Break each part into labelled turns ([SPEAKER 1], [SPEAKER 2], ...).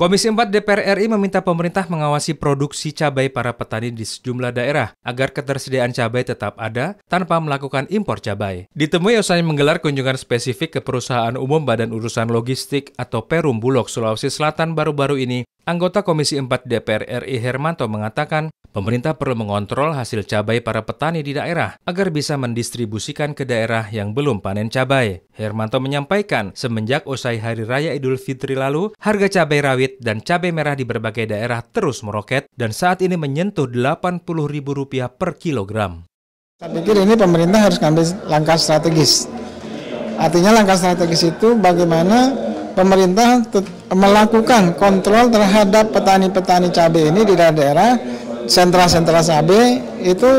[SPEAKER 1] Komisi 4 DPR RI meminta pemerintah mengawasi produksi cabai para petani di sejumlah daerah agar ketersediaan cabai tetap ada tanpa melakukan impor cabai. Ditemui usai menggelar kunjungan spesifik ke perusahaan umum Badan Urusan Logistik atau Perum Bulog Sulawesi Selatan baru-baru ini, Anggota Komisi 4 DPR RI Hermanto mengatakan, pemerintah perlu mengontrol hasil cabai para petani di daerah agar bisa mendistribusikan ke daerah yang belum panen cabai. Hermanto menyampaikan, semenjak usai Hari Raya Idul Fitri lalu, harga cabai rawit dan cabai merah di berbagai daerah terus meroket dan saat ini menyentuh Rp80.000 per kilogram.
[SPEAKER 2] Saya pikir ini pemerintah harus mengambil langkah strategis. Artinya langkah strategis itu bagaimana pemerintah melakukan kontrol terhadap petani-petani cabai ini di daerah-daerah sentra-sentra cabai itu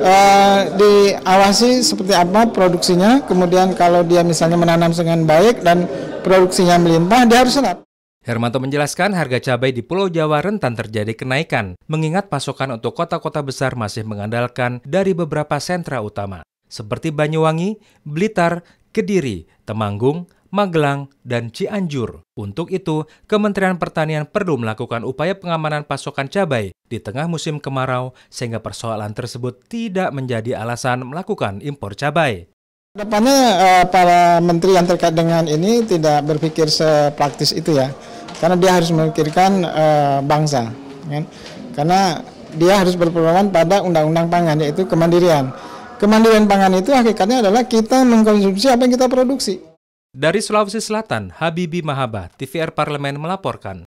[SPEAKER 2] uh, diawasi seperti apa produksinya. Kemudian kalau dia misalnya menanam dengan baik dan produksinya melimpah dia harus serap
[SPEAKER 1] Hermanto menjelaskan harga cabai di Pulau Jawa rentan terjadi kenaikan, mengingat pasokan untuk kota-kota besar masih mengandalkan dari beberapa sentra utama, seperti Banyuwangi, Blitar, Kediri, Temanggung, Magelang, dan Cianjur. Untuk itu, Kementerian Pertanian perlu melakukan upaya pengamanan pasokan cabai di tengah musim kemarau sehingga persoalan tersebut tidak menjadi alasan melakukan impor cabai.
[SPEAKER 2] Depannya eh, para menteri yang terkait dengan ini tidak berpikir sepraktis itu ya, karena dia harus memikirkan eh, bangsa, kan? karena dia harus berpedoman pada undang-undang pangan yaitu kemandirian. Kemandirian pangan itu hakikatnya adalah kita mengkonsumsi apa yang kita produksi.
[SPEAKER 1] Dari Sulawesi Selatan, Habibi Mahaba, TVR Parlemen melaporkan.